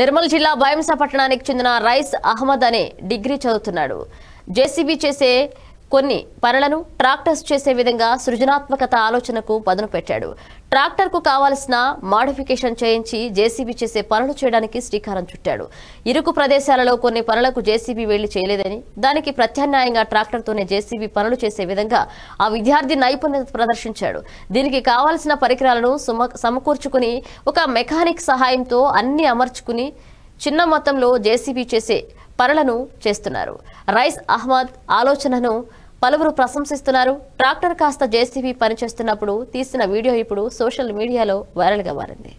నిర్మల్ జిల్లా భయంస పట్టణానికి చెందిన రైస్ అహ్మద్ అనే డిగ్రీ చదువుతున్నాడు. జేసీబీ చేసే కొన్ని పనులను ట్రాక్టర్స్ చేసే విధంగా సృజనాత్మకత ఆలోచనకు పదును పెట్టాడు. ట్రాక్టర్కు కావాల్సిన మాడిఫికేషన్ చేయించి జేసీబీ చేసే పనులు చేయడానికి శ్రీకారం చుట్టాడు. ఇరుకు ప్రదేశాలలో కొన్ని పనులకు జేసీబీ వెళ్ళి చేయలేదని దానికి ప్రత్యామ్నాయంగా ట్రాక్టర్తోనే జేసీబీ పనులు చేసే విధంగా ఆ విద్యార్థి నైపుణ్యత ప్రదర్శించాడు. దీనికి కావాల్సిన పరికరాలను సమకూర్చుకుని ఒక మెకానిక్ సహాయంతో అన్ని అమర్చుకుని చిన్న మొత్తంలో జేసీబీ చేసే పనులను చేస్తున్నారు. రైస్ అహ్మద్ ఆలోచనను పలువురు ప్రశంసిస్తున్నారు ట్రాక్టర్ కాస్త జేసీబీ పనిచేస్తున్నప్పుడు తీసిన వీడియో ఇప్పుడు సోషల్ మీడియాలో వైరల్గా మారింది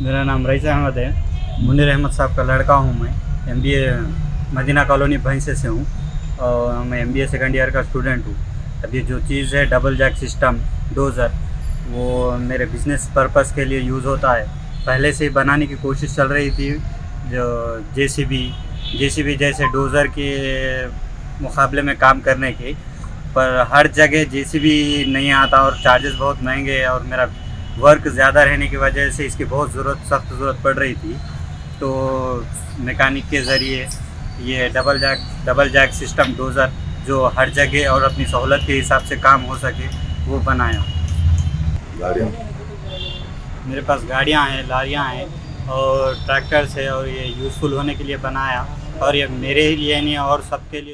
मेरा नाम रईस अहमद है मुनीर अहमद साहब का लड़का हूँ मैं एम बी मदीना कॉलोनी भैंसे से हूँ और मैं M B A second year का स्टूडेंट हूँ अभी जो चीज़ है डबल जैक सिस्टम डोज़र वो मेरे बिज़नेस पर्पस के लिए यूज़ होता है। पहले से बनाने की कोशिश चल रही थी, जो जे सी जैसे डोज़र के मुकाबले में काम करने की। पर हर जगह जे सी बी नहीं आता और चार्जेस बहुत महँगे हैं और मेरा वर्क ज़्यादा रहने की वजह से इसकी बहुत ज़रूरत, सख्त ज़रूरत पड़ रही थी। तो मैकेनिक के ज़रिए ये double jack double jack system dozer जो हर जगह और अपनी सहूलत के हिसाब से काम हो सके, वो बनाया। गाड़ियों। मेरे पास गाड़ियाँ हैं, लारियाँ हैं और ट्रैक्टर्स है और ये यूज़फुल होने के लिए बनाया और ये मेरे ही लिए नहीं, और सबके लिए